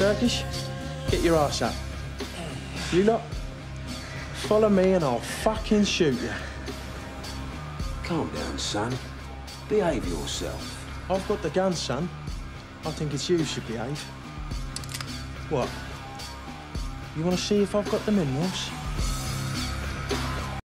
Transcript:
Turkish, Get your ass up. You lot, follow me and I'll fucking shoot you. Calm down, son. Behave yourself. I've got the gun, son. I think it's you should behave. What? You want to see if I've got the minerals?